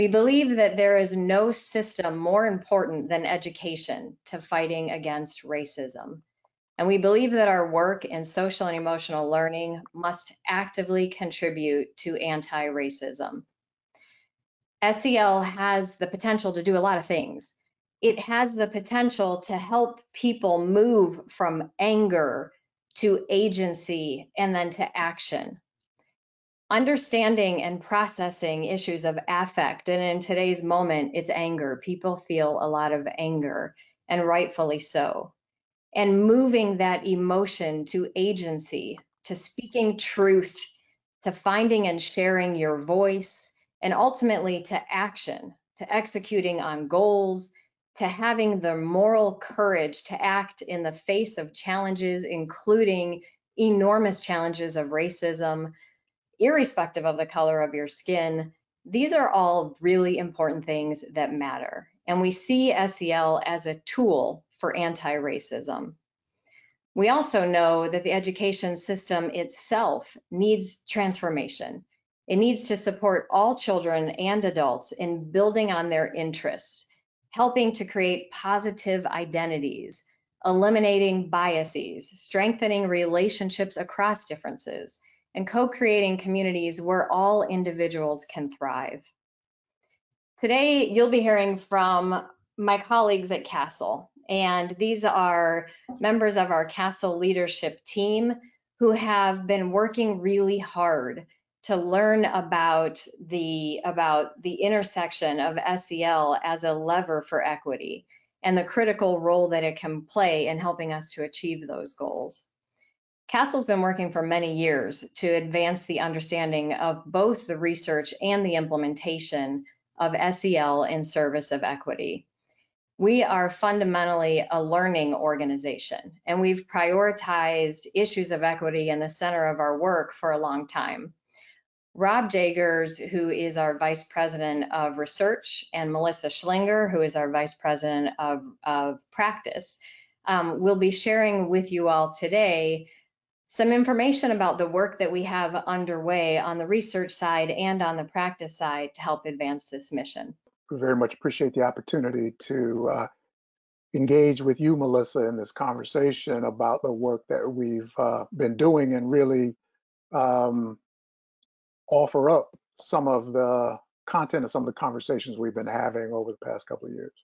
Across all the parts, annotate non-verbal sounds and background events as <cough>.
We believe that there is no system more important than education to fighting against racism. And we believe that our work in social and emotional learning must actively contribute to anti-racism. SEL has the potential to do a lot of things. It has the potential to help people move from anger to agency and then to action. Understanding and processing issues of affect, and in today's moment, it's anger. People feel a lot of anger, and rightfully so. And moving that emotion to agency, to speaking truth, to finding and sharing your voice, and ultimately to action, to executing on goals, to having the moral courage to act in the face of challenges, including enormous challenges of racism, irrespective of the color of your skin. These are all really important things that matter. And we see SEL as a tool for anti-racism. We also know that the education system itself needs transformation. It needs to support all children and adults in building on their interests, helping to create positive identities, eliminating biases, strengthening relationships across differences, and co-creating communities where all individuals can thrive. Today, you'll be hearing from my colleagues at CASEL, and these are members of our CASEL leadership team who have been working really hard to learn about the about the intersection of SEL as a lever for equity and the critical role that it can play in helping us to achieve those goals. CASEL's been working for many years to advance the understanding of both the research and the implementation of SEL in service of equity. We are fundamentally a learning organization, and we've prioritized issues of equity in the center of our work for a long time. Rob Jagers, who is our Vice President of Research, and Melissa Schlinger, who is our Vice President of, of Practice, um, will be sharing with you all today some information about the work that we have underway on the research side and on the practice side to help advance this mission. We very much appreciate the opportunity to uh, engage with you, Melissa, in this conversation about the work that we've uh, been doing and really um, offer up some of the content of some of the conversations we've been having over the past couple of years.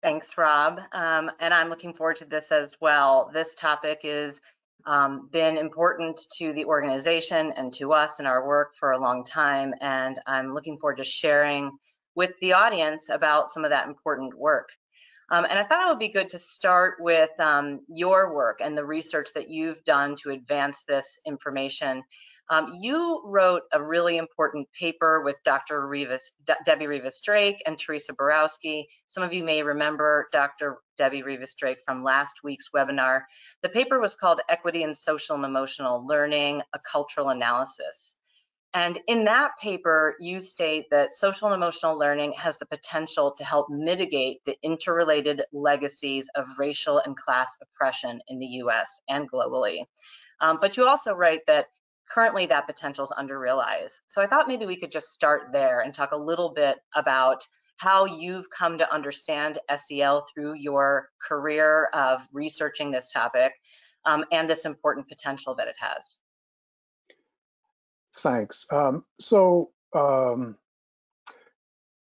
Thanks, Rob. Um, and I'm looking forward to this as well. This topic has um, been important to the organization and to us in our work for a long time. And I'm looking forward to sharing with the audience about some of that important work. Um, and I thought it would be good to start with um, your work and the research that you've done to advance this information. Um, you wrote a really important paper with Dr. Rivas, De Debbie Rivas Drake and Teresa Borowski. Some of you may remember Dr. Debbie Rivas Drake from last week's webinar. The paper was called Equity in Social and Emotional Learning, a Cultural Analysis. And in that paper, you state that social and emotional learning has the potential to help mitigate the interrelated legacies of racial and class oppression in the US and globally. Um, but you also write that currently that potential is underrealized. So I thought maybe we could just start there and talk a little bit about how you've come to understand SEL through your career of researching this topic um, and this important potential that it has. Thanks. Um, so um,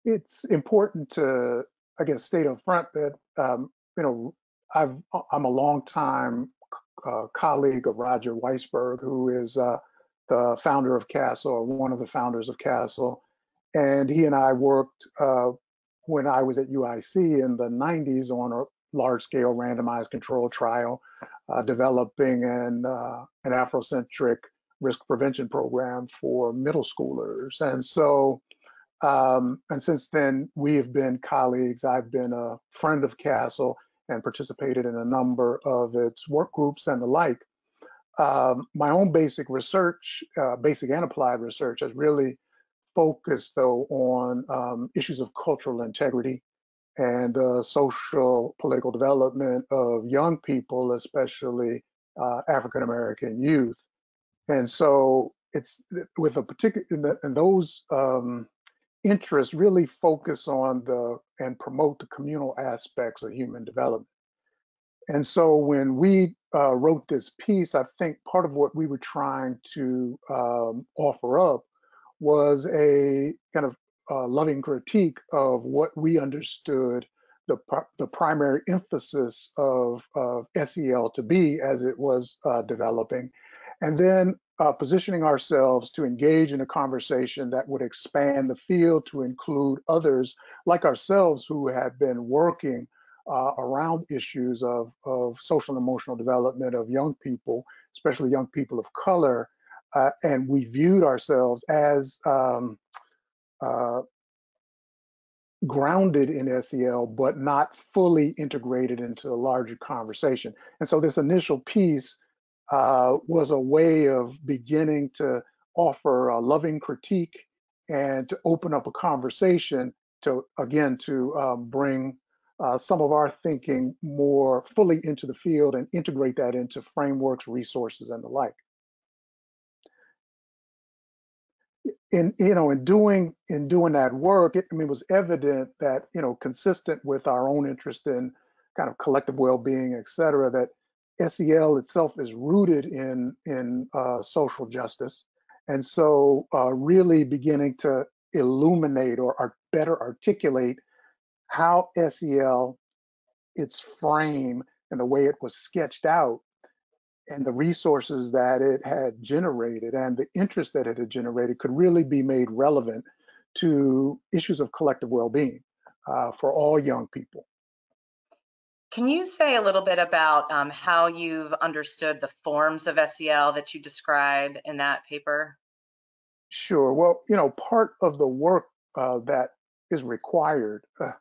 it's important to, I guess, state up front that, um, you know, I've, I'm a long time uh, colleague of Roger Weissberg, who is uh, the founder of CASEL, or one of the founders of CASEL. And he and I worked uh, when I was at UIC in the 90s on a large scale randomized control trial, uh, developing an, uh, an Afrocentric risk prevention program for middle schoolers. And so, um, and since then, we have been colleagues. I've been a friend of CASEL and participated in a number of its work groups and the like. Um, my own basic research, uh, basic and applied research, has really focused though on um, issues of cultural integrity and uh, social political development of young people, especially uh, African American youth. And so it's with a particular in, those um, interests really focus on the and promote the communal aspects of human development. And so when we uh, wrote this piece, I think part of what we were trying to um, offer up was a kind of uh, loving critique of what we understood the, the primary emphasis of, of SEL to be as it was uh, developing, and then uh, positioning ourselves to engage in a conversation that would expand the field to include others like ourselves who have been working uh, around issues of, of social and emotional development of young people, especially young people of color. Uh, and we viewed ourselves as um, uh, grounded in SEL, but not fully integrated into the larger conversation. And so this initial piece uh, was a way of beginning to offer a loving critique and to open up a conversation to, again, to um, bring uh, some of our thinking more fully into the field and integrate that into frameworks, resources, and the like. In you know, in doing in doing that work, it, I mean, it was evident that you know, consistent with our own interest in kind of collective well-being, et cetera, that SEL itself is rooted in in uh, social justice, and so uh, really beginning to illuminate or, or better articulate how SEL, its frame and the way it was sketched out and the resources that it had generated and the interest that it had generated could really be made relevant to issues of collective well-being uh, for all young people. Can you say a little bit about um, how you've understood the forms of SEL that you describe in that paper? Sure. Well, you know, part of the work uh, that is required uh,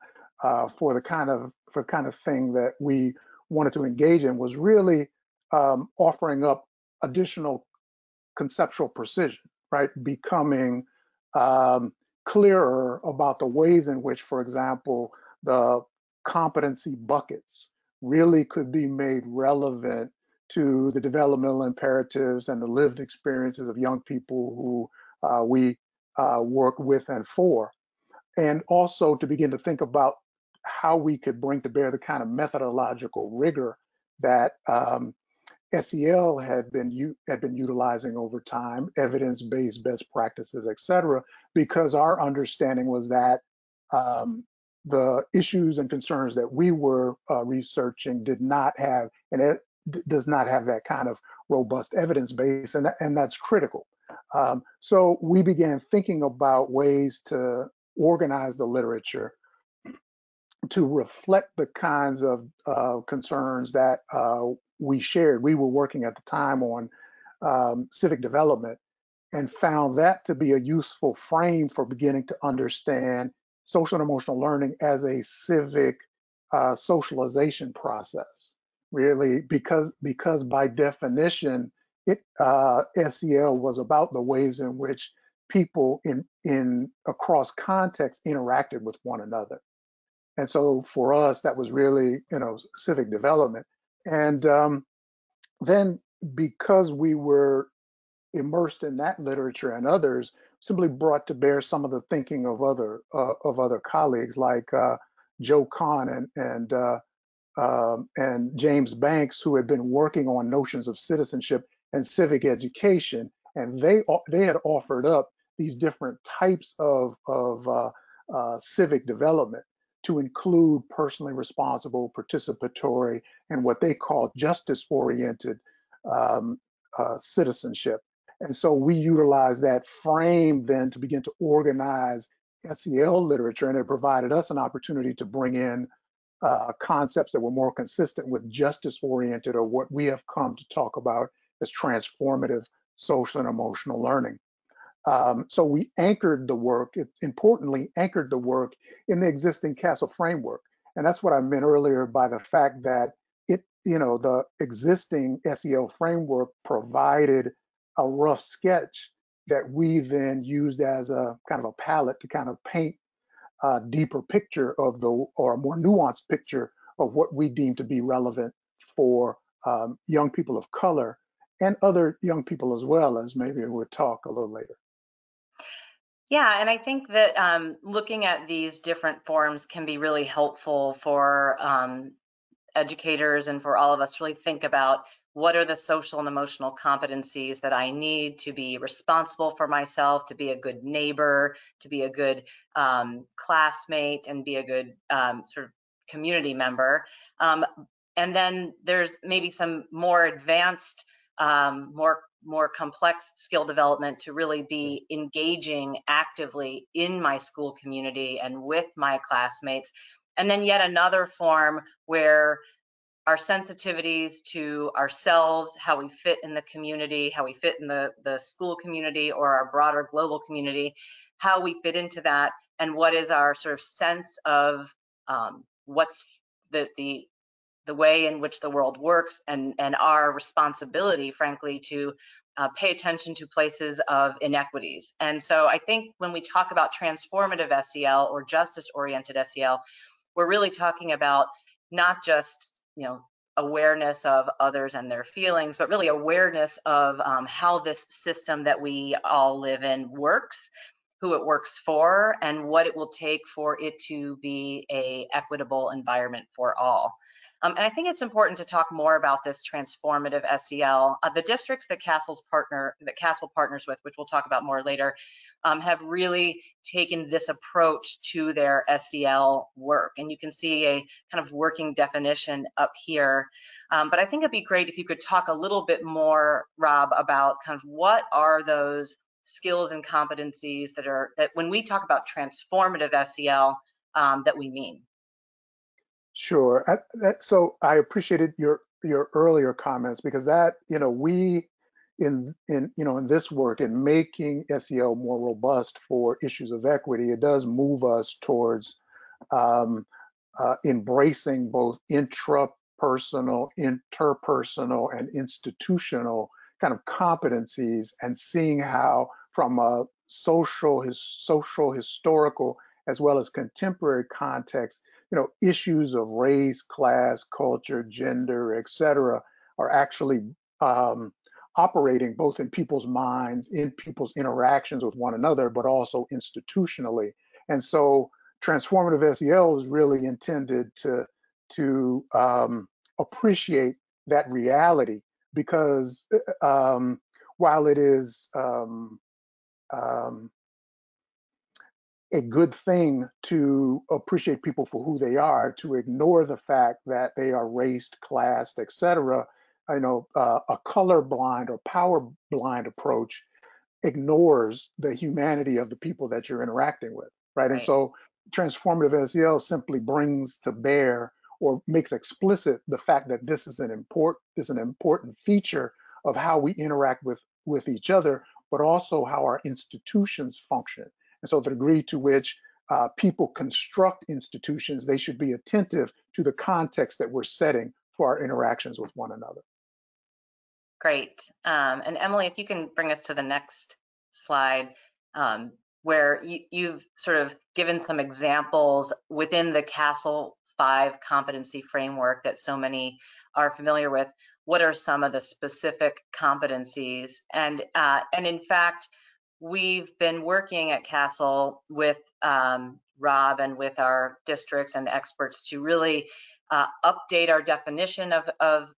uh, for the kind of for the kind of thing that we wanted to engage in was really um, offering up additional conceptual precision, right? Becoming um, clearer about the ways in which, for example, the competency buckets really could be made relevant to the developmental imperatives and the lived experiences of young people who uh, we uh, work with and for. And also to begin to think about how we could bring to bear the kind of methodological rigor that um, SEL had been had been utilizing over time, evidence-based best practices, et cetera, because our understanding was that um, the issues and concerns that we were uh, researching did not have, and it does not have that kind of robust evidence base, and, and that's critical. Um, so we began thinking about ways to organize the literature to reflect the kinds of uh, concerns that uh, we shared. We were working at the time on um, civic development and found that to be a useful frame for beginning to understand social and emotional learning as a civic uh, socialization process. Really, because because by definition, it uh, SEL was about the ways in which people in in across contexts interacted with one another. And so for us, that was really, you know, civic development. And um, then because we were immersed in that literature and others, simply brought to bear some of the thinking of other uh, of other colleagues like uh, Joe Kahne and and uh, um, and James Banks, who had been working on notions of citizenship and civic education, and they they had offered up these different types of of uh, uh, civic development to include personally responsible, participatory, and what they call justice-oriented um, uh, citizenship. And so we utilize that frame then to begin to organize SEL literature, and it provided us an opportunity to bring in uh, concepts that were more consistent with justice-oriented or what we have come to talk about as transformative social and emotional learning. Um, so we anchored the work, importantly, anchored the work in the existing CASEL framework. And that's what I meant earlier by the fact that it, you know, the existing SEL framework provided a rough sketch that we then used as a kind of a palette to kind of paint a deeper picture of the, or a more nuanced picture of what we deem to be relevant for um, young people of color and other young people as well as maybe we'll talk a little later. Yeah, and I think that um, looking at these different forms can be really helpful for um, educators and for all of us to really think about what are the social and emotional competencies that I need to be responsible for myself, to be a good neighbor, to be a good um, classmate, and be a good um, sort of community member. Um, and then there's maybe some more advanced, um, more more complex skill development to really be engaging actively in my school community and with my classmates. And then yet another form where our sensitivities to ourselves, how we fit in the community, how we fit in the, the school community or our broader global community, how we fit into that, and what is our sort of sense of um, what's the, the the way in which the world works and, and our responsibility, frankly, to uh, pay attention to places of inequities. And so I think when we talk about transformative SEL or justice-oriented SEL, we're really talking about not just, you know, awareness of others and their feelings, but really awareness of um, how this system that we all live in works, who it works for, and what it will take for it to be a equitable environment for all. Um, and I think it's important to talk more about this transformative SEL. Uh, the districts that CASEL's partner, that CASEL partners with, which we'll talk about more later, um, have really taken this approach to their SEL work. And you can see a kind of working definition up here. Um, but I think it'd be great if you could talk a little bit more, Rob, about kind of what are those skills and competencies that are, that when we talk about transformative SEL, um, that we mean. Sure. I, that, so I appreciated your your earlier comments because that you know we in in you know in this work in making SEL more robust for issues of equity, it does move us towards um, uh, embracing both intrapersonal, interpersonal, and institutional kind of competencies and seeing how from a social his social historical as well as contemporary context you know, issues of race, class, culture, gender, et cetera, are actually um, operating both in people's minds, in people's interactions with one another, but also institutionally. And so transformative SEL is really intended to, to um, appreciate that reality because um, while it is um, um, a good thing to appreciate people for who they are, to ignore the fact that they are raced, classed, etc. I know uh, a colorblind or power blind approach ignores the humanity of the people that you're interacting with, right? right. And so transformative SEL simply brings to bear or makes explicit the fact that this is an important is an important feature of how we interact with with each other, but also how our institutions function. And so the degree to which uh, people construct institutions, they should be attentive to the context that we're setting for our interactions with one another. Great. Um, and Emily, if you can bring us to the next slide, um, where you, have sort of given some examples within the CASEL 5 competency framework that so many are familiar with. What are some of the specific competencies? And, uh, and in fact, we've been working at CASEL with um, Rob and with our districts and experts to really uh, update our definition of, of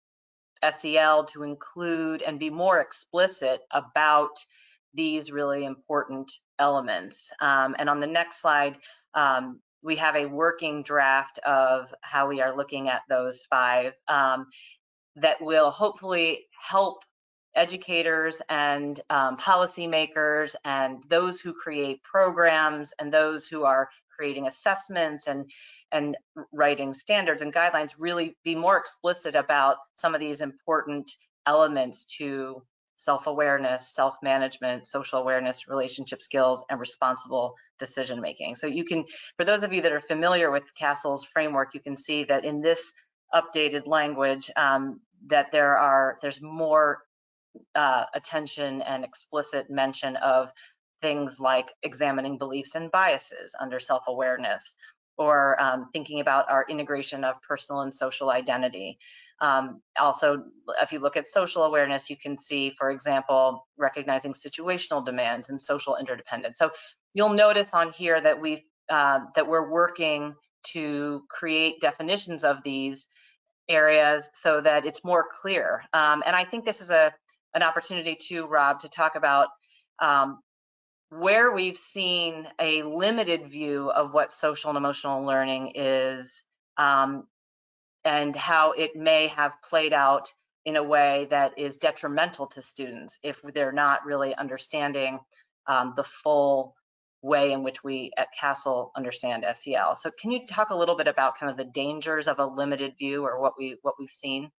SEL to include and be more explicit about these really important elements. Um, and on the next slide, um, we have a working draft of how we are looking at those five um, that will hopefully help educators and um, policymakers and those who create programs and those who are creating assessments and and writing standards and guidelines really be more explicit about some of these important elements to self-awareness, self-management, social awareness, relationship skills, and responsible decision making. So you can, for those of you that are familiar with CASEL's framework, you can see that in this updated language um, that there are, there's more uh, attention and explicit mention of things like examining beliefs and biases under self-awareness or um, thinking about our integration of personal and social identity. Um, also, if you look at social awareness, you can see, for example, recognizing situational demands and social interdependence. So you'll notice on here that we uh, that we're working to create definitions of these areas so that it's more clear. Um, and I think this is a an opportunity to Rob, to talk about um, where we've seen a limited view of what social and emotional learning is um, and how it may have played out in a way that is detrimental to students if they're not really understanding um, the full way in which we at CASEL understand SEL. So can you talk a little bit about kind of the dangers of a limited view or what we what we've seen?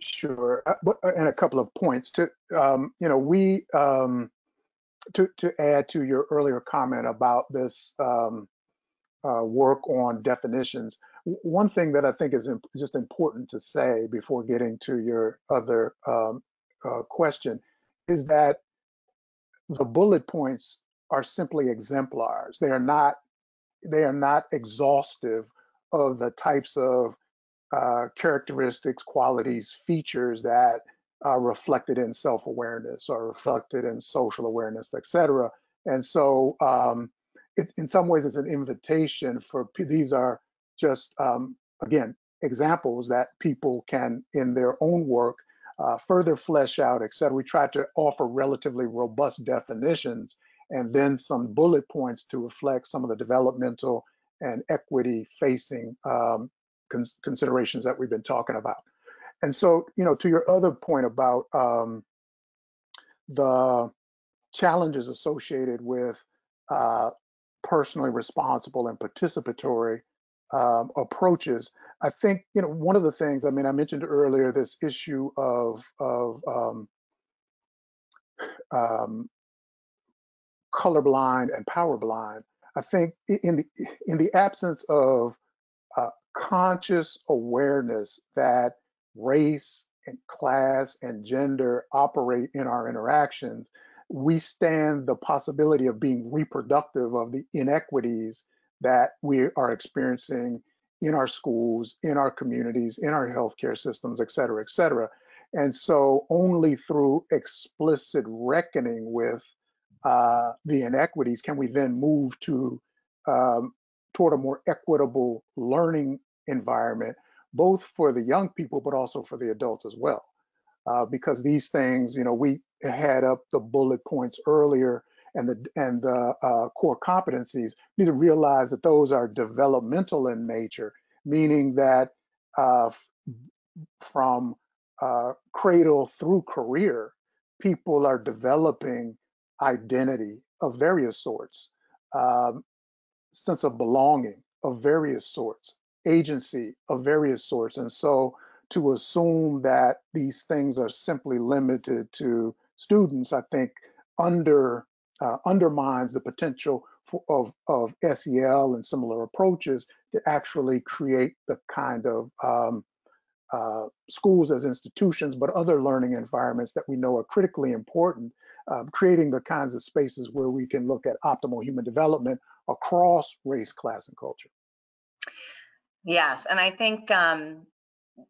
Sure, uh, uh, and a couple of points to um, you know we um, to to add to your earlier comment about this um, uh, work on definitions. One thing that I think is imp just important to say before getting to your other um, uh, question is that the bullet points are simply exemplars. They are not they are not exhaustive of the types of uh, characteristics, qualities, features that are reflected in self-awareness or reflected in social awareness, et cetera. And so um, it, in some ways it's an invitation for, these are just, um, again, examples that people can, in their own work, uh, further flesh out, et cetera. We try to offer relatively robust definitions and then some bullet points to reflect some of the developmental and equity facing um, cons considerations that we've been talking about. And so, you know, to your other point about um, the challenges associated with uh, personally responsible and participatory um, approaches, I think, you know, one of the things, I mean, I mentioned earlier this issue of, of um, um, colorblind and power blind. I think in the in the absence of conscious awareness that race and class and gender operate in our interactions, we stand the possibility of being reproductive of the inequities that we are experiencing in our schools, in our communities, in our healthcare systems, et cetera, et cetera. And so only through explicit reckoning with uh, the inequities can we then move to um, toward a more equitable learning environment, both for the young people, but also for the adults as well. Uh, because these things, you know, we had up the bullet points earlier and the and the uh, core competencies. Need to realize that those are developmental in nature, meaning that uh, from uh, cradle through career, people are developing identity of various sorts. Um, sense of belonging of various sorts, agency of various sorts. And so to assume that these things are simply limited to students, I think under uh, undermines the potential for, of, of SEL and similar approaches to actually create the kind of um, uh, schools as institutions, but other learning environments that we know are critically important, um, creating the kinds of spaces where we can look at optimal human development across race, class, and culture. Yes, and I think um,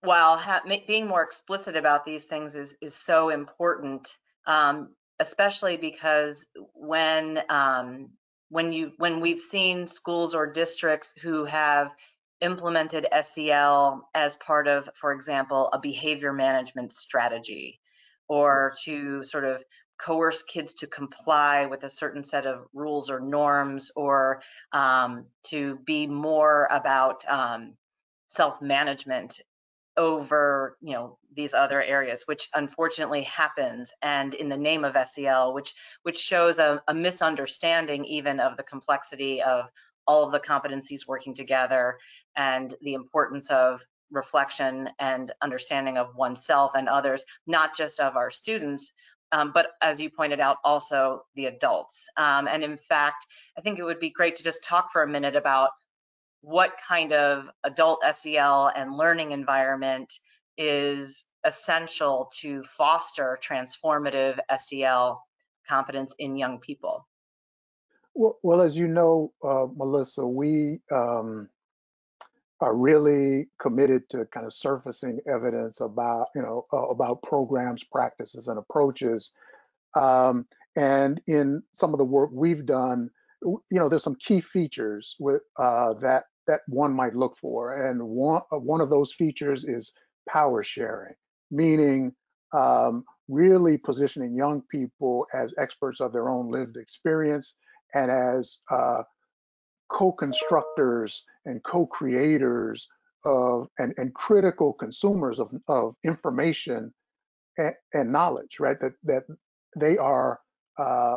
while being more explicit about these things is is so important, um, especially because when um, when you when we've seen schools or districts who have implemented SEL as part of, for example, a behavior management strategy, or to sort of coerce kids to comply with a certain set of rules or norms or um, to be more about um, self-management over you know these other areas which unfortunately happens. And in the name of SEL which which shows a, a misunderstanding even of the complexity of all of the competencies working together and the importance of reflection and understanding of oneself and others not just of our students um, but as you pointed out, also the adults. Um, and in fact, I think it would be great to just talk for a minute about what kind of adult SEL and learning environment is essential to foster transformative SEL competence in young people. Well, well, as you know, uh, Melissa, we um, are really committed to kind of surfacing evidence about, you know, uh, about programs, practices, and approaches. Um, and in some of the work we've done, you know, there's some key features with uh, that that one might look for, and one uh, one of those features is power sharing, meaning um, really positioning young people as experts of their own lived experience and as uh, co-constructors and co-creators of and, and critical consumers of, of information and, and knowledge, right? That that they are uh,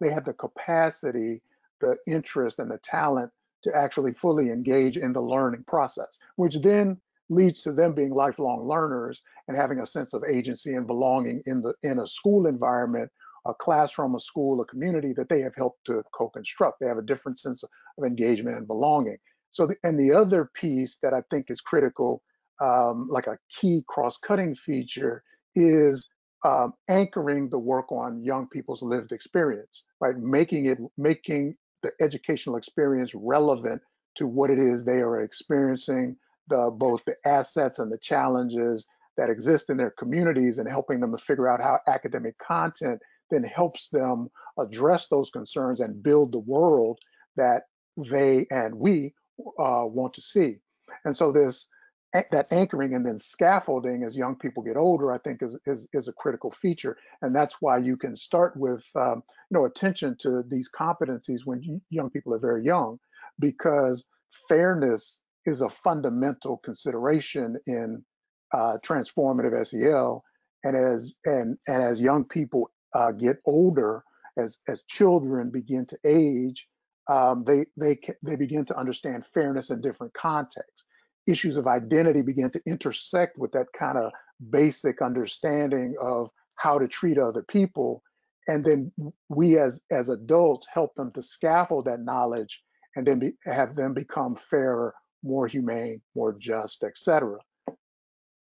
they have the capacity, the interest, and the talent to actually fully engage in the learning process, which then leads to them being lifelong learners and having a sense of agency and belonging in the in a school environment a classroom, a school, a community that they have helped to co-construct. They have a different sense of engagement and belonging. So, the, and the other piece that I think is critical, um, like a key cross-cutting feature, is um, anchoring the work on young people's lived experience, right? Making it, making the educational experience relevant to what it is they are experiencing, the both the assets and the challenges that exist in their communities, and helping them to figure out how academic content then helps them address those concerns and build the world that they and we uh, want to see. And so this that anchoring and then scaffolding as young people get older, I think is is, is a critical feature, and that's why you can start with um, you know attention to these competencies when young people are very young, because fairness is a fundamental consideration in uh, transformative SEL, and as and and as young people uh, get older, as as children begin to age, um, they they they begin to understand fairness in different contexts. Issues of identity begin to intersect with that kind of basic understanding of how to treat other people, and then we as as adults help them to scaffold that knowledge and then be, have them become fairer, more humane, more just, etc.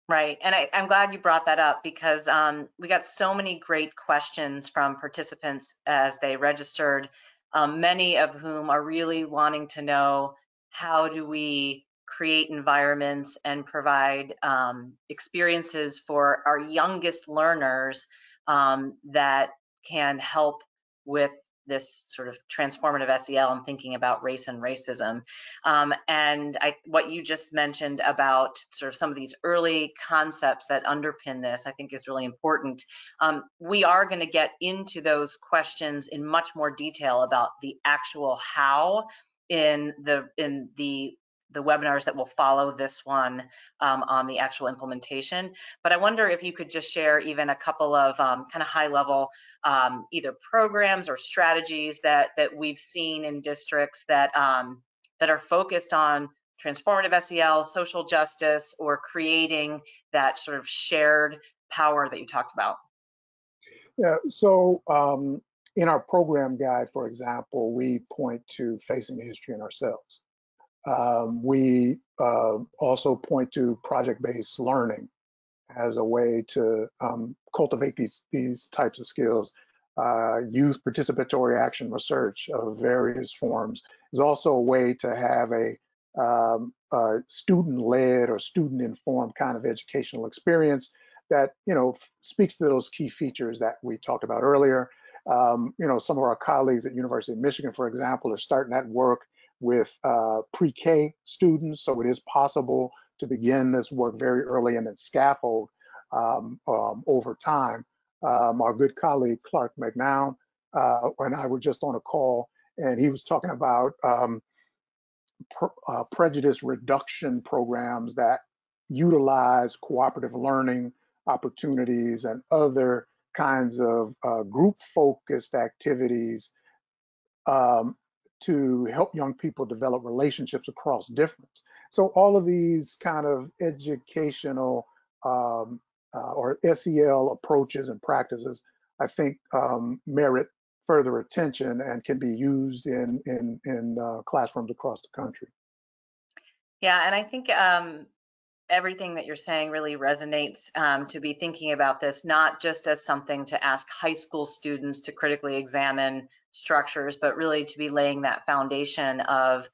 Right. And I, am glad you brought that up because um, we got so many great questions from participants as they registered, um, many of whom are really wanting to know how do we create environments and provide um, experiences for our youngest learners um, that can help with this sort of transformative SEL and thinking about race and racism. Um, and I, what you just mentioned about sort of some of these early concepts that underpin this, I think is really important. Um, we are going to get into those questions in much more detail about the actual how in the in the the webinars that will follow this one um, on the actual implementation. But I wonder if you could just share even a couple of um, kind of high level um, either programs or strategies that that we've seen in districts that um, that are focused on transformative SEL, social justice, or creating that sort of shared power that you talked about. Yeah, so um, in our program guide, for example, we point to Facing History and Ourselves. Um, we uh, also point to project-based learning as a way to um, cultivate these these types of skills. Uh, youth participatory action research of various forms is also a way to have a, um, a student-led or student-informed kind of educational experience that you know speaks to those key features that we talked about earlier. Um, you know, some of our colleagues at University of Michigan, for example, are starting that work with uh, pre-K students, so it is possible to begin this work very early and then scaffold um, um, over time. Um, our good colleague Clark McKown uh, and I were just on a call, and he was talking about um, uh, prejudice reduction programs that utilize cooperative learning opportunities and other kinds of uh, group-focused activities um, to help young people develop relationships across difference. So all of these kind of educational um, uh, or SEL approaches and practices, I think um, merit further attention and can be used in in in uh, classrooms across the country. Yeah, and I think um, everything that you're saying really resonates um, to be thinking about this not just as something to ask high school students to critically examine structures, but really to be laying that foundation of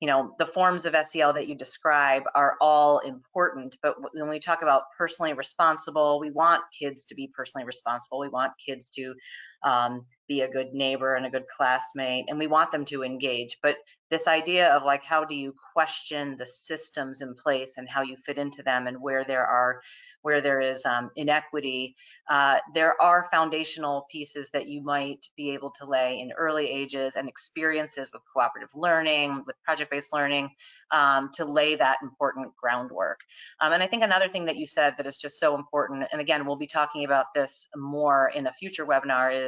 you know, the forms of SEL that you describe are all important, but when we talk about personally responsible, we want kids to be personally responsible. We want kids to um, be a good neighbor and a good classmate, and we want them to engage. But this idea of like, how do you question the systems in place and how you fit into them and where there are where there is um, inequity, uh, there are foundational pieces that you might be able to lay in early ages and experiences with cooperative learning, with project-based learning, um, to lay that important groundwork. Um, and I think another thing that you said that is just so important, and again, we'll be talking about this more in a future webinar, is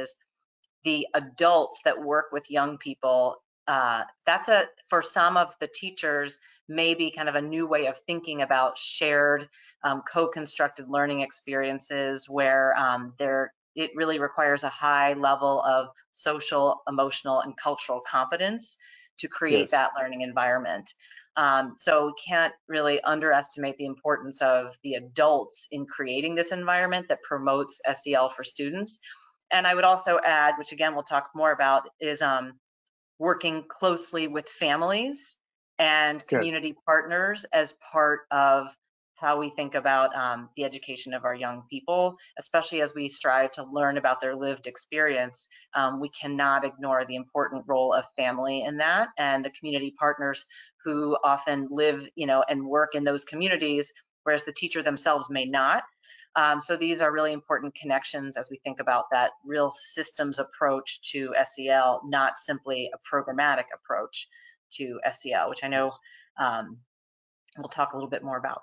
the adults that work with young people uh, that's a for some of the teachers maybe kind of a new way of thinking about shared um, co-constructed learning experiences where um, there it really requires a high level of social, emotional, and cultural competence to create yes. that learning environment. Um, so we can't really underestimate the importance of the adults in creating this environment that promotes SEL for students. And I would also add, which again we'll talk more about, is um, working closely with families and community yes. partners as part of how we think about um, the education of our young people, especially as we strive to learn about their lived experience. Um, we cannot ignore the important role of family in that and the community partners who often live, you know, and work in those communities, whereas the teacher themselves may not. Um, so these are really important connections as we think about that real systems approach to SEL, not simply a programmatic approach to SEL, which I know um, we'll talk a little bit more about.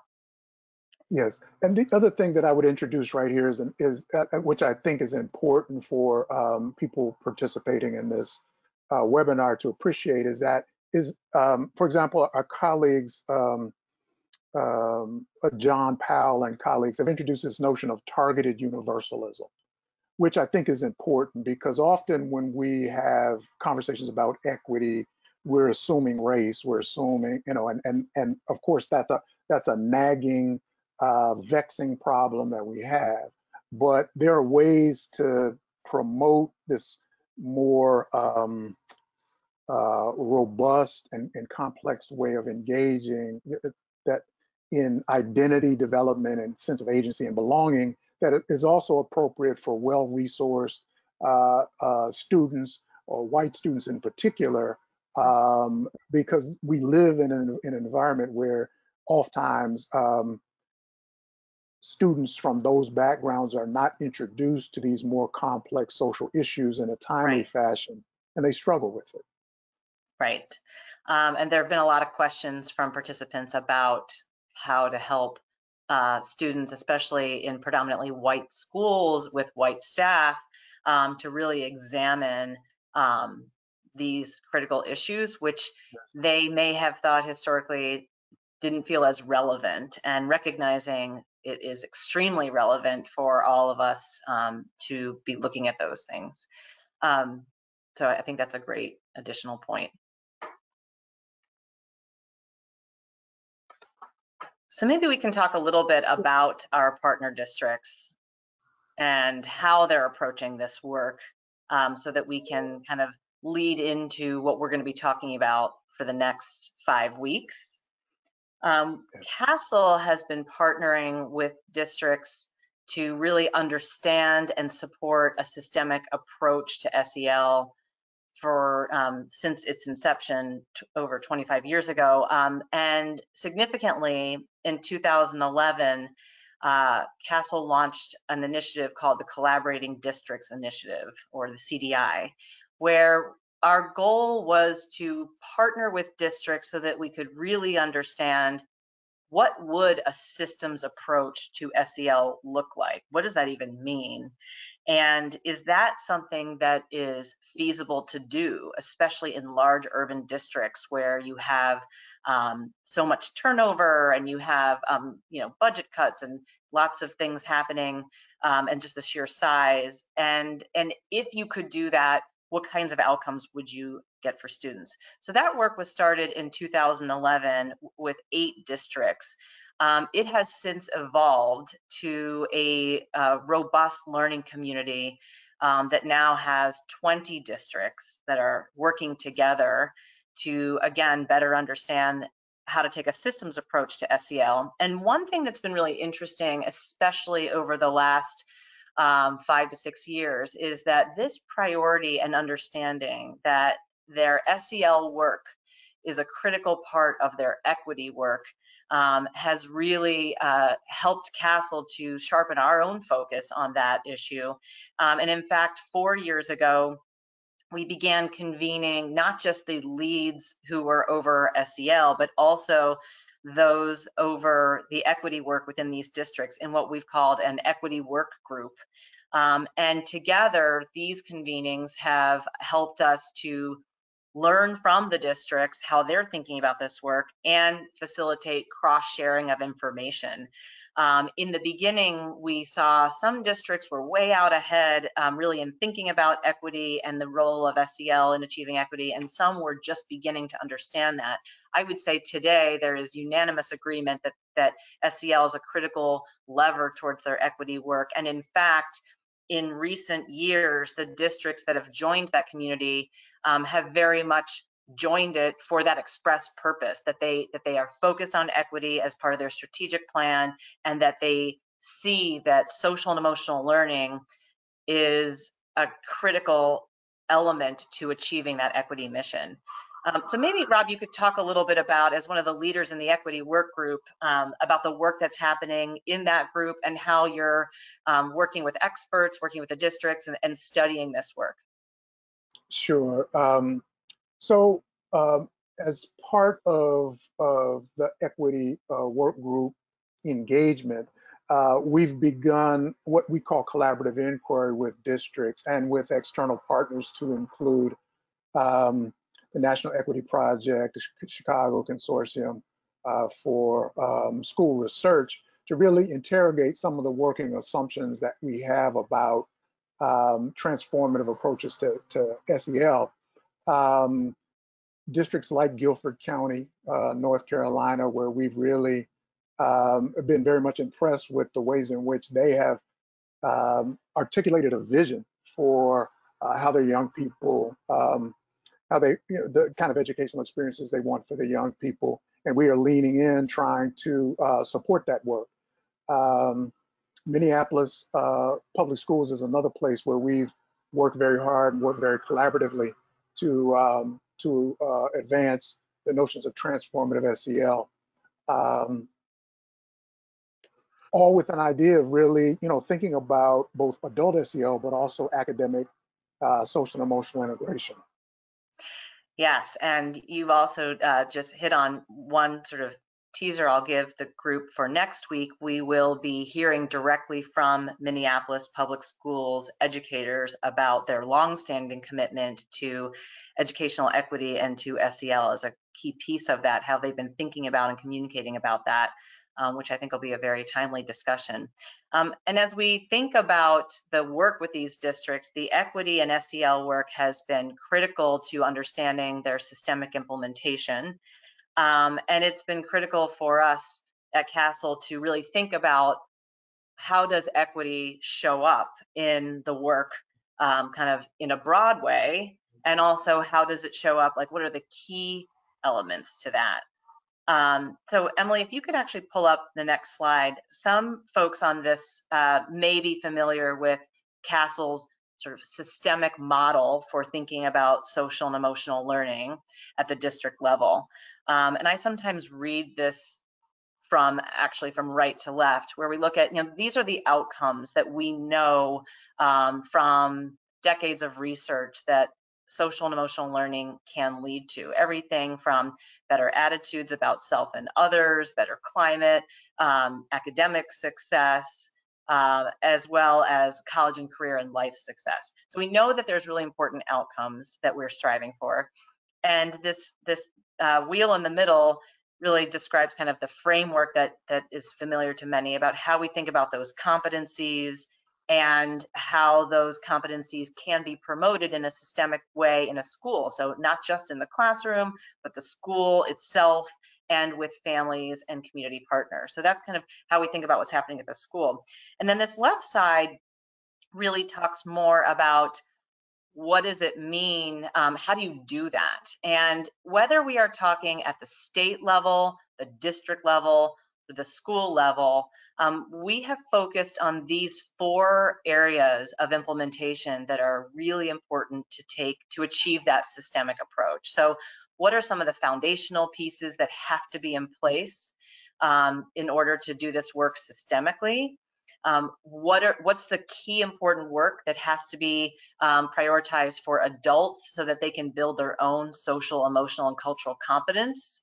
Yes, and the other thing that I would introduce right here is, is uh, uh, which I think is important for um, people participating in this uh, webinar to appreciate is that is, um, for example, our colleagues um, uh, John Powell and colleagues have introduced this notion of targeted universalism, which I think is important because often when we have conversations about equity, we're assuming race, we're assuming, you know, and and and of course that's a that's a nagging, uh, vexing problem that we have. But there are ways to promote this more um, uh, robust and, and complex way of engaging that in identity development and sense of agency and belonging that is also appropriate for well-resourced uh, uh, students or white students in particular, um, because we live in an, in an environment where oftentimes um, students from those backgrounds are not introduced to these more complex social issues in a timely right. fashion, and they struggle with it. Right. Um, and there have been a lot of questions from participants about how to help uh, students, especially in predominantly white schools with white staff, um, to really examine um, these critical issues, which they may have thought historically didn't feel as relevant, and recognizing it is extremely relevant for all of us um, to be looking at those things. Um, so I think that's a great additional point. So maybe we can talk a little bit about our partner districts and how they're approaching this work um, so that we can kind of lead into what we're going to be talking about for the next five weeks. Um, CASEL has been partnering with districts to really understand and support a systemic approach to SEL for um, since its inception over 25 years ago. Um, and significantly, in 2011, uh, CASEL launched an initiative called the Collaborating Districts Initiative, or the CDI, where our goal was to partner with districts so that we could really understand what would a systems approach to SEL look like? What does that even mean? And is that something that is feasible to do, especially in large urban districts where you have um, so much turnover and you have, um, you know, budget cuts and lots of things happening um, and just the sheer size? And, and if you could do that, what kinds of outcomes would you get for students? So that work was started in 2011 with eight districts. Um, it has since evolved to a, a robust learning community um, that now has 20 districts that are working together to, again, better understand how to take a systems approach to SEL. And one thing that's been really interesting, especially over the last um, five to six years, is that this priority and understanding that their SEL work is a critical part of their equity work um, has really uh, helped CASEL to sharpen our own focus on that issue. Um, and in fact, four years ago, we began convening not just the leads who were over SEL, but also those over the equity work within these districts in what we've called an equity work group. Um, and together, these convenings have helped us to learn from the districts how they're thinking about this work and facilitate cross sharing of information. Um, in the beginning, we saw some districts were way out ahead, um, really in thinking about equity and the role of SEL in achieving equity, and some were just beginning to understand that. I would say today there is unanimous agreement that, that SEL is a critical lever towards their equity work. And in fact, in recent years, the districts that have joined that community um, have very much joined it for that express purpose that they that they are focused on equity as part of their strategic plan and that they see that social and emotional learning is a critical element to achieving that equity mission. Um, so maybe Rob, you could talk a little bit about, as one of the leaders in the equity work group, um, about the work that's happening in that group and how you're um, working with experts, working with the districts, and, and studying this work. Sure. Um, so um, as part of, of the equity uh, work group engagement, uh, we've begun what we call collaborative inquiry with districts and with external partners to include um, the National Equity Project, the Chicago Consortium uh, for um, School Research, to really interrogate some of the working assumptions that we have about um, transformative approaches to, to SEL. Um, districts like Guilford County, uh, North Carolina, where we've really um, been very much impressed with the ways in which they have um, articulated a vision for uh, how their young people, um, how they, you know, the kind of educational experiences they want for the young people. And we are leaning in, trying to uh, support that work. Um, Minneapolis uh, Public Schools is another place where we've worked very hard and worked very collaboratively to um, to uh, advance the notions of transformative SEL. Um, all with an idea of really, you know, thinking about both adult SEL, but also academic, uh, social and emotional integration. Yes, and you've also uh, just hit on one sort of teaser I'll give the group for next week, we will be hearing directly from Minneapolis Public Schools educators about their longstanding commitment to educational equity and to SEL as a key piece of that, how they've been thinking about and communicating about that, um, which I think will be a very timely discussion. Um, and as we think about the work with these districts, the equity and SEL work has been critical to understanding their systemic implementation. Um, and it's been critical for us at CASEL to really think about how does equity show up in the work um, kind of in a broad way, and also how does it show up, like what are the key elements to that? Um, so Emily, if you could actually pull up the next slide. Some folks on this uh, may be familiar with CASEL's sort of systemic model for thinking about social and emotional learning at the district level. Um, and I sometimes read this from actually from right to left, where we look at, you know, these are the outcomes that we know um, from decades of research that social and emotional learning can lead to. Everything from better attitudes about self and others, better climate, um, academic success, uh, as well as college and career and life success. So we know that there's really important outcomes that we're striving for. And this, this uh, wheel in the middle really describes kind of the framework that that is familiar to many about how we think about those competencies and how those competencies can be promoted in a systemic way in a school. So not just in the classroom, but the school itself and with families and community partners. So that's kind of how we think about what's happening at the school. And then this left side really talks more about what does it mean? Um, how do you do that? And whether we are talking at the state level, the district level, the school level, um, we have focused on these four areas of implementation that are really important to take to achieve that systemic approach. So what are some of the foundational pieces that have to be in place um, in order to do this work systemically? Um, what are what's the key important work that has to be um, prioritized for adults so that they can build their own social, emotional, and cultural competence?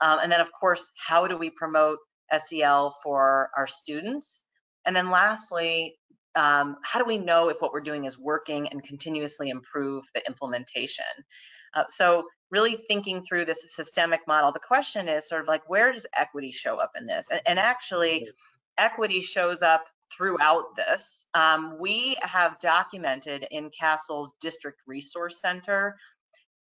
Um, and then, of course, how do we promote SEL for our students? And then lastly, um, how do we know if what we're doing is working and continuously improve the implementation? Uh, so really thinking through this systemic model, the question is sort of like, where does equity show up in this? And, and actually, equity shows up throughout this. Um, we have documented in CASEL's District Resource Center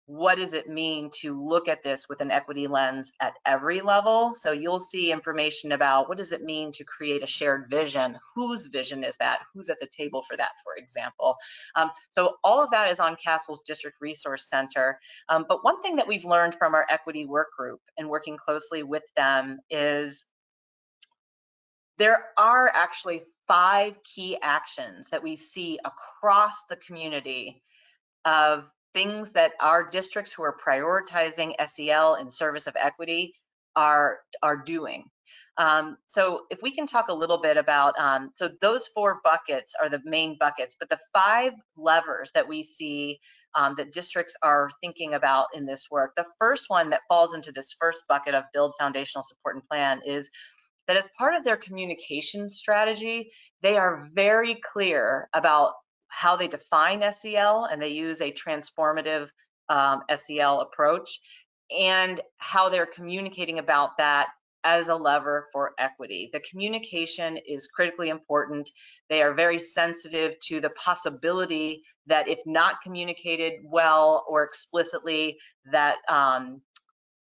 what does it mean to look at this with an equity lens at every level. So you'll see information about what does it mean to create a shared vision? Whose vision is that? Who's at the table for that, for example? Um, so all of that is on CASEL's District Resource Center. Um, but one thing that we've learned from our equity work group and working closely with them is there are actually five key actions that we see across the community of things that our districts who are prioritizing SEL in service of equity are, are doing. Um, so if we can talk a little bit about, um, so those four buckets are the main buckets, but the five levers that we see um, that districts are thinking about in this work, the first one that falls into this first bucket of build foundational support and plan is that as part of their communication strategy, they are very clear about how they define SEL and they use a transformative um, SEL approach and how they're communicating about that as a lever for equity. The communication is critically important. They are very sensitive to the possibility that if not communicated well or explicitly, that um,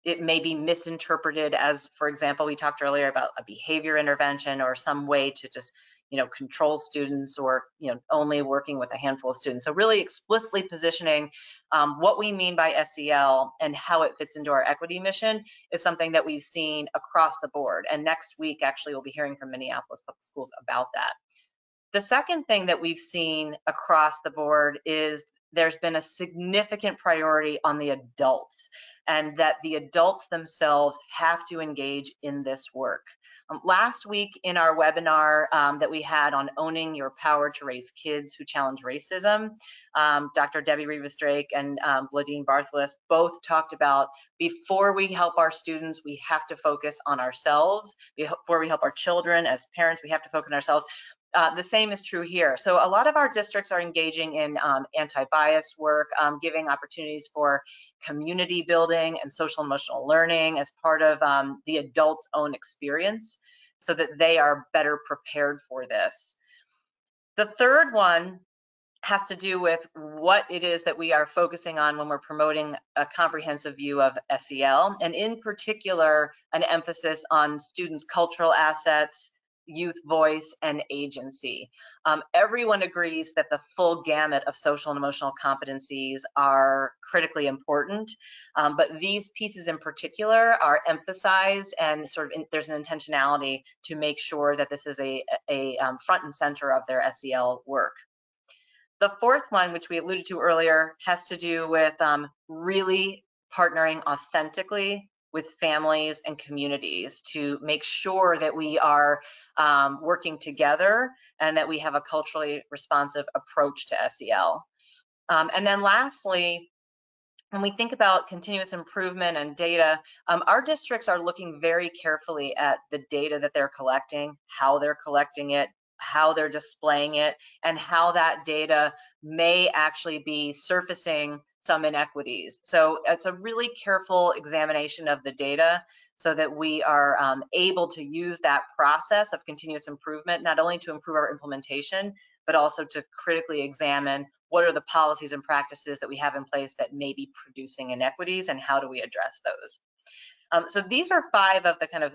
it may be misinterpreted as, for example, we talked earlier about a behavior intervention or some way to just, you know, control students or, you know, only working with a handful of students. So really explicitly positioning um, what we mean by SEL and how it fits into our equity mission is something that we've seen across the board. And next week, actually, we'll be hearing from Minneapolis Public Schools about that. The second thing that we've seen across the board is there's been a significant priority on the adults and that the adults themselves have to engage in this work. Um, last week in our webinar um, that we had on owning your power to raise kids who challenge racism, um, Dr. Debbie Rivas Drake and um, Bloodine Barthelus both talked about before we help our students, we have to focus on ourselves. Before we help our children as parents, we have to focus on ourselves. Uh, the same is true here. So a lot of our districts are engaging in um, anti-bias work, um, giving opportunities for community building and social emotional learning as part of um, the adult's own experience so that they are better prepared for this. The third one has to do with what it is that we are focusing on when we're promoting a comprehensive view of SEL, and in particular, an emphasis on students' cultural assets, youth voice and agency. Um, everyone agrees that the full gamut of social and emotional competencies are critically important, um, but these pieces in particular are emphasized and sort of in, there's an intentionality to make sure that this is a, a um, front and center of their SEL work. The fourth one, which we alluded to earlier, has to do with um, really partnering authentically with families and communities to make sure that we are um, working together and that we have a culturally responsive approach to SEL. Um, and then lastly, when we think about continuous improvement and data, um, our districts are looking very carefully at the data that they're collecting, how they're collecting it, how they're displaying it, and how that data may actually be surfacing some inequities. So it's a really careful examination of the data so that we are um, able to use that process of continuous improvement, not only to improve our implementation, but also to critically examine what are the policies and practices that we have in place that may be producing inequities and how do we address those. Um, so these are five of the kind of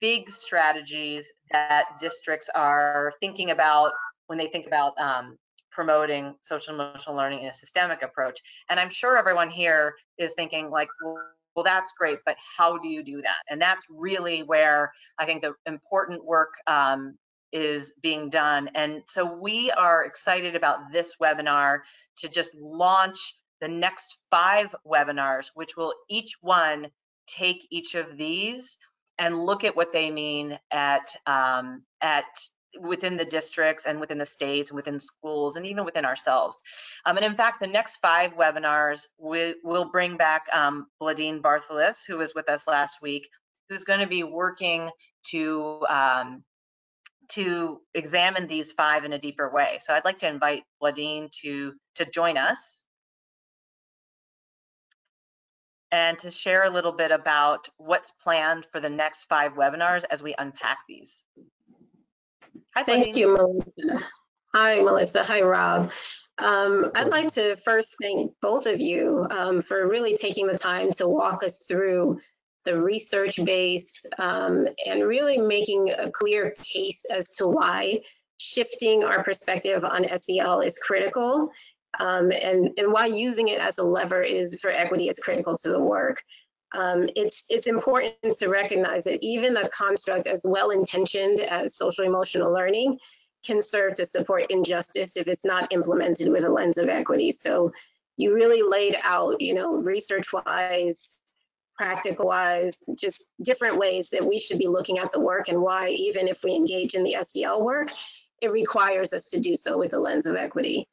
big strategies that districts are thinking about when they think about um, promoting social emotional learning in a systemic approach. And I'm sure everyone here is thinking like, well, that's great, but how do you do that? And that's really where I think the important work um, is being done. And so we are excited about this webinar to just launch the next five webinars, which will each one take each of these and look at what they mean at um, at within the districts and within the states and within schools and even within ourselves. Um, and in fact, the next five webinars we, will bring back um, Bloodine Barthelus, who was with us last week, who's going to be working to um, to examine these five in a deeper way. So I'd like to invite Bloodine to to join us and to share a little bit about what's planned for the next five webinars as we unpack these. Hi, Thank you, Melissa. Hi, Melissa. Hi, Rob. Um, I'd like to first thank both of you um, for really taking the time to walk us through the research base um, and really making a clear case as to why shifting our perspective on SEL is critical um, and, and why using it as a lever is for equity is critical to the work. Um, it's it's important to recognize that even a construct as well intentioned as social emotional learning can serve to support injustice if it's not implemented with a lens of equity. So you really laid out, you know, research wise, practical wise, just different ways that we should be looking at the work and why even if we engage in the SEL work, it requires us to do so with a lens of equity.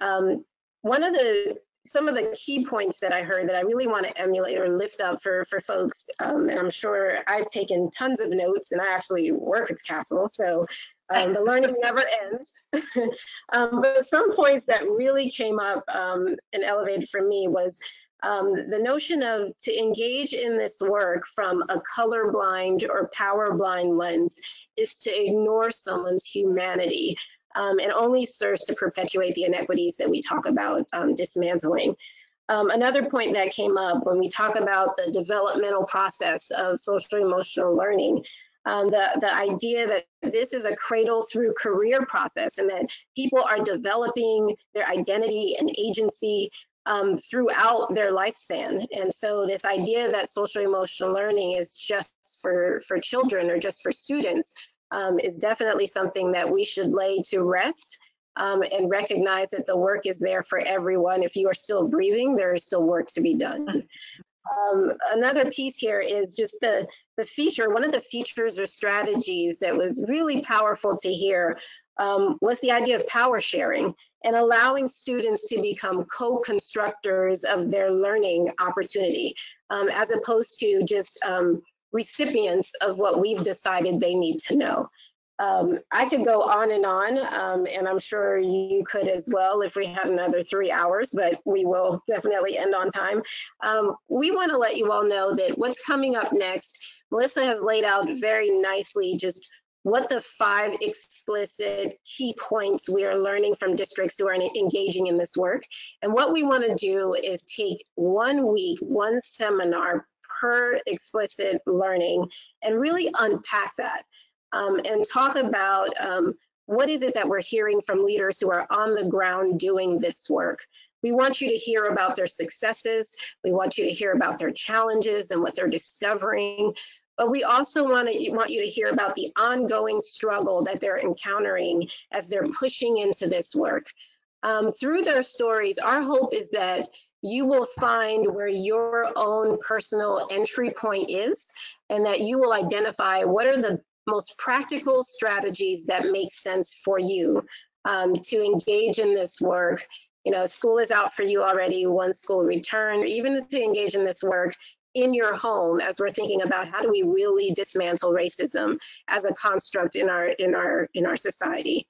Um, one of the some of the key points that I heard that I really want to emulate or lift up for, for folks, um, and I'm sure I've taken tons of notes and I actually work with CASEL, so um, the learning <laughs> never ends. <laughs> um, but some points that really came up um, and elevated for me was um, the notion of to engage in this work from a colorblind or power blind lens is to ignore someone's humanity um, and only serves to perpetuate the inequities that we talk about um, dismantling. Um, another point that came up when we talk about the developmental process of social emotional learning, um, the, the idea that this is a cradle through career process and that people are developing their identity and agency um, throughout their lifespan. And so this idea that social emotional learning is just for, for children or just for students um, is definitely something that we should lay to rest um, and recognize that the work is there for everyone. If you are still breathing, there is still work to be done. Um, another piece here is just the, the feature, one of the features or strategies that was really powerful to hear um, was the idea of power sharing and allowing students to become co-constructors of their learning opportunity, um, as opposed to just um, recipients of what we've decided they need to know. Um, I could go on and on, um, and I'm sure you could as well if we had another three hours, but we will definitely end on time. Um, we want to let you all know that what's coming up next, Melissa has laid out very nicely just what the five explicit key points we are learning from districts who are engaging in this work. And what we want to do is take one week, one seminar per explicit learning and really unpack that um, and talk about um, what is it that we're hearing from leaders who are on the ground doing this work. We want you to hear about their successes. We want you to hear about their challenges and what they're discovering. But we also want, to, want you to hear about the ongoing struggle that they're encountering as they're pushing into this work. Um, through their stories, our hope is that you will find where your own personal entry point is and that you will identify what are the most practical strategies that make sense for you um, to engage in this work. You know, if school is out for you already, one school return, or even to engage in this work in your home as we're thinking about how do we really dismantle racism as a construct in our in our in our society.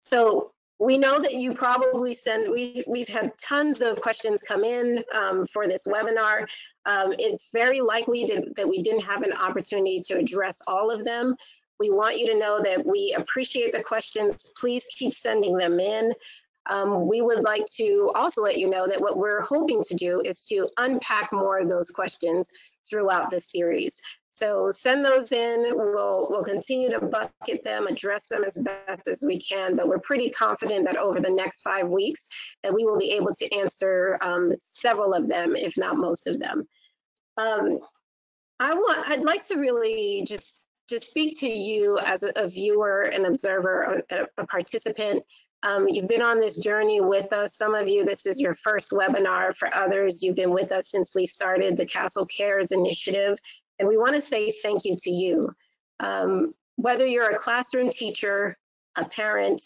So we know that you probably send, we, we've had tons of questions come in um, for this webinar. Um, it's very likely that, that we didn't have an opportunity to address all of them. We want you to know that we appreciate the questions. Please keep sending them in. Um, we would like to also let you know that what we're hoping to do is to unpack more of those questions throughout the series. So send those in. We'll, we'll continue to bucket them, address them as best as we can, but we're pretty confident that over the next five weeks that we will be able to answer um, several of them, if not most of them. Um, I want, I'd like to really just, just speak to you as a, a viewer, an observer, a, a participant. Um, you've been on this journey with us. Some of you, this is your first webinar. For others, you've been with us since we've started the CASEL Cares initiative. And we want to say thank you to you. Um, whether you're a classroom teacher, a parent,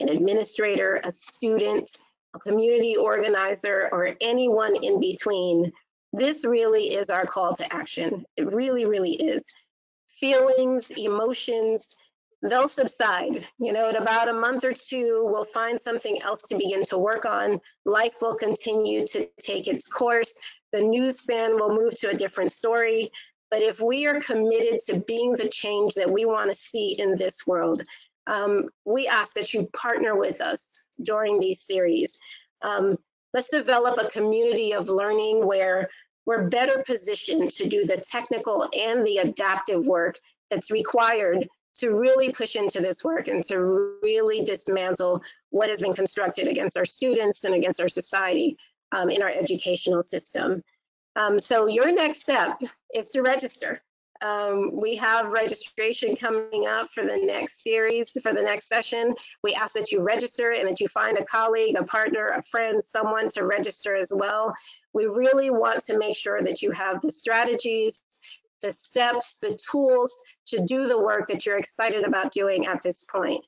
an administrator, a student, a community organizer, or anyone in between, this really is our call to action. It really, really is. Feelings, emotions, they'll subside. You know, in about a month or two, we'll find something else to begin to work on. Life will continue to take its course. The news span will move to a different story. But if we are committed to being the change that we want to see in this world, um, we ask that you partner with us during these series. Um, let's develop a community of learning where we're better positioned to do the technical and the adaptive work that's required to really push into this work and to really dismantle what has been constructed against our students and against our society um, in our educational system. Um, so your next step is to register. Um, we have registration coming up for the next series, for the next session. We ask that you register and that you find a colleague, a partner, a friend, someone to register as well. We really want to make sure that you have the strategies, the steps, the tools to do the work that you're excited about doing at this point.